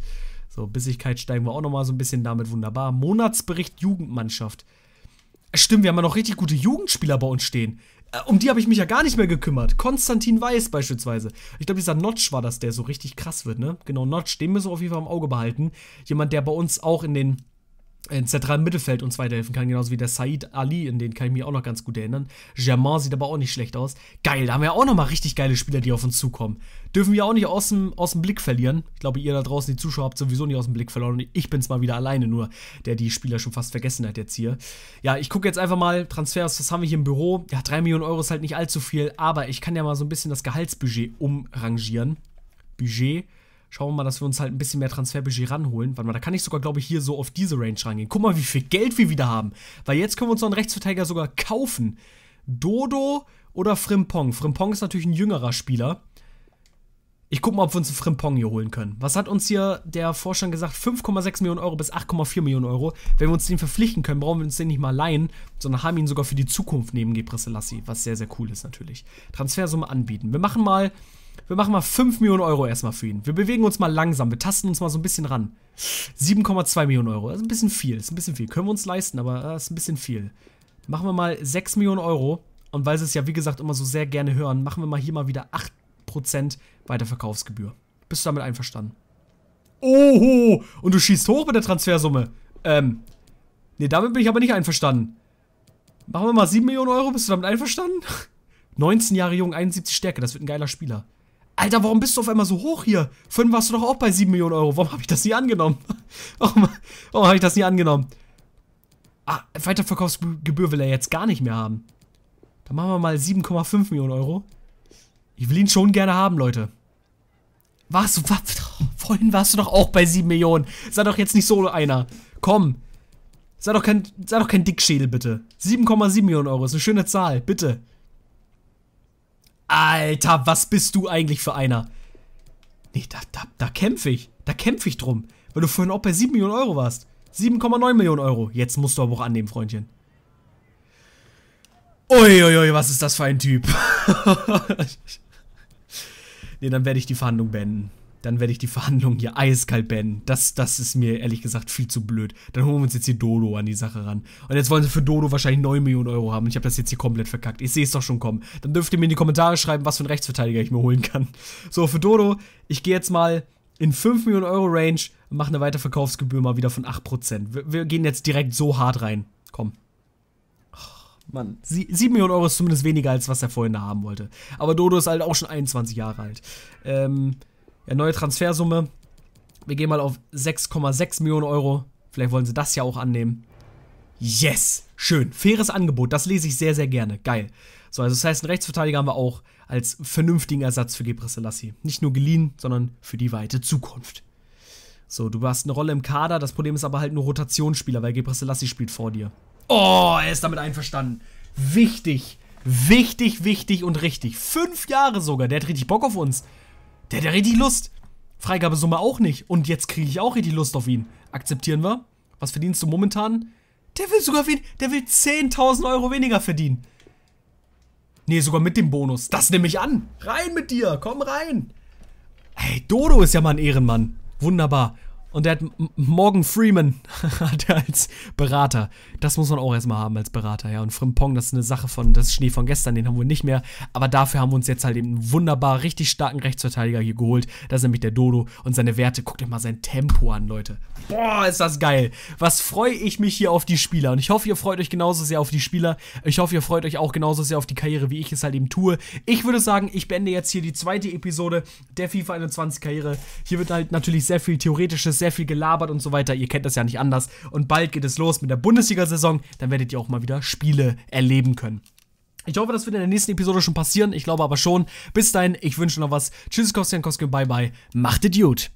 So, Bissigkeit steigen wir auch nochmal so ein bisschen damit. Wunderbar. Monatsbericht Jugendmannschaft. Stimmt, wir haben ja noch richtig gute Jugendspieler bei uns stehen. Äh, um die habe ich mich ja gar nicht mehr gekümmert. Konstantin Weiß beispielsweise. Ich glaube, dieser Notch war das, der so richtig krass wird, ne? Genau, Notch, den müssen wir auf jeden Fall im Auge behalten. Jemand, der bei uns auch in den in zentralen Mittelfeld uns weiterhelfen kann, genauso wie der Said Ali, in den kann ich mich auch noch ganz gut erinnern. Germain sieht aber auch nicht schlecht aus. Geil, da haben wir auch noch mal richtig geile Spieler, die auf uns zukommen. Dürfen wir auch nicht aus dem, aus dem Blick verlieren. Ich glaube, ihr da draußen, die Zuschauer, habt sowieso nicht aus dem Blick verloren. Ich bin es mal wieder alleine nur, der die Spieler schon fast vergessen hat jetzt hier. Ja, ich gucke jetzt einfach mal, Transfers, was haben wir hier im Büro? Ja, 3 Millionen Euro ist halt nicht allzu viel, aber ich kann ja mal so ein bisschen das Gehaltsbudget umrangieren. Budget Schauen wir mal, dass wir uns halt ein bisschen mehr Transferbudget ranholen. Warte mal, da kann ich sogar, glaube ich, hier so auf diese Range reingehen. Guck mal, wie viel Geld wir wieder haben. Weil jetzt können wir uns noch einen Rechtsverteidiger sogar kaufen. Dodo oder Frimpong. Frimpong ist natürlich ein jüngerer Spieler. Ich guck mal, ob wir uns einen Frimpong hier holen können. Was hat uns hier der Vorstand gesagt? 5,6 Millionen Euro bis 8,4 Millionen Euro. Wenn wir uns den verpflichten können, brauchen wir uns den nicht mal leihen, sondern haben ihn sogar für die Zukunft neben Gebre Selassie, was sehr, sehr cool ist natürlich. Transfersumme anbieten. Wir machen mal wir machen mal 5 Millionen Euro erstmal für ihn. Wir bewegen uns mal langsam. Wir tasten uns mal so ein bisschen ran. 7,2 Millionen Euro. Das ist ein bisschen viel. Das ist ein bisschen viel. Können wir uns leisten, aber das ist ein bisschen viel. Machen wir mal 6 Millionen Euro. Und weil sie es ja, wie gesagt, immer so sehr gerne hören, machen wir mal hier mal wieder 8% Weiterverkaufsgebühr. Bist du damit einverstanden? Oho! Und du schießt hoch mit der Transfersumme. Ähm. Nee, damit bin ich aber nicht einverstanden. Machen wir mal 7 Millionen Euro. Bist du damit einverstanden? 19 Jahre jung, 71 Stärke. Das wird ein geiler Spieler. Alter, warum bist du auf einmal so hoch hier? Vorhin warst du doch auch bei 7 Millionen Euro. Warum habe ich das nie angenommen? warum warum habe ich das nie angenommen? Ah, Weiterverkaufsgebühr will er jetzt gar nicht mehr haben. Dann machen wir mal 7,5 Millionen Euro. Ich will ihn schon gerne haben, Leute. Warst du, was, vorhin warst du doch auch bei 7 Millionen. Sei doch jetzt nicht so einer. Komm. Sei doch kein, sei doch kein Dickschädel, bitte. 7,7 Millionen Euro ist eine schöne Zahl, bitte. Alter, was bist du eigentlich für einer? Nee, da, da, da kämpfe ich. Da kämpfe ich drum. Weil du vorhin auch bei 7 Millionen Euro warst. 7,9 Millionen Euro. Jetzt musst du aber auch annehmen, Freundchen. Uiuiui, was ist das für ein Typ? nee, dann werde ich die Verhandlung beenden. dann werde ich die Verhandlungen hier eiskalt beenden. Das, das ist mir ehrlich gesagt viel zu blöd. Dann holen wir uns jetzt hier Dodo an die Sache ran. Und jetzt wollen sie für Dodo wahrscheinlich 9 Millionen Euro haben. Ich habe das jetzt hier komplett verkackt. Ich sehe es doch schon kommen. Dann dürft ihr mir in die Kommentare schreiben, was für einen Rechtsverteidiger ich mir holen kann. So, für Dodo, ich gehe jetzt mal in 5 Millionen Euro Range und mache eine Weiterverkaufsgebühr mal wieder von 8%. Wir, wir gehen jetzt direkt so hart rein. Komm. Mann, 7 Millionen Euro ist zumindest weniger, als was er vorhin da haben wollte. Aber Dodo ist halt auch schon 21 Jahre alt. Ähm, ja, neue Transfersumme. Wir gehen mal auf 6,6 Millionen Euro. Vielleicht wollen sie das ja auch annehmen. Yes! Schön. Faires Angebot. Das lese ich sehr, sehr gerne. Geil. So, also das heißt, einen Rechtsverteidiger haben wir auch als vernünftigen Ersatz für Gebre Selassie. Nicht nur geliehen, sondern für die weite Zukunft. So, du hast eine Rolle im Kader. Das Problem ist aber halt nur Rotationsspieler, weil Gebre Selassie spielt vor dir. Oh, er ist damit einverstanden. Wichtig. Wichtig, wichtig und richtig. Fünf Jahre sogar. Der hat richtig Bock auf uns. Der hat ja richtig Lust. Freigabesumme auch nicht. Und jetzt kriege ich auch richtig Lust auf ihn. Akzeptieren wir? Was verdienst du momentan? Der will sogar wen der will 10.000 Euro weniger verdienen. Nee, sogar mit dem Bonus. Das nehme ich an. Rein mit dir. Komm rein. Hey, Dodo ist ja mal ein Ehrenmann. Wunderbar. Und der hat Morgan Freeman als Berater. Das muss man auch erstmal haben als Berater, ja. Und Frimpong, das ist eine Sache von, das ist Schnee von gestern, den haben wir nicht mehr. Aber dafür haben wir uns jetzt halt eben einen wunderbar, richtig starken Rechtsverteidiger hier geholt. Das ist nämlich der Dodo. Und seine Werte, guckt euch mal sein Tempo an, Leute. Boah, ist das geil. Was freue ich mich hier auf die Spieler. Und ich hoffe, ihr freut euch genauso sehr auf die Spieler. Ich hoffe, ihr freut euch auch genauso sehr auf die Karriere, wie ich es halt eben tue. Ich würde sagen, ich beende jetzt hier die zweite Episode der FIFA 21 Karriere. Hier wird halt natürlich sehr viel theoretisches sehr viel gelabert und so weiter. Ihr kennt das ja nicht anders. Und bald geht es los mit der Bundesliga-Saison. Dann werdet ihr auch mal wieder Spiele erleben können. Ich hoffe, das wird in der nächsten Episode schon passieren. Ich glaube aber schon. Bis dahin, ich wünsche noch was. Tschüss, Kostian Koske, bye bye. Macht es gut.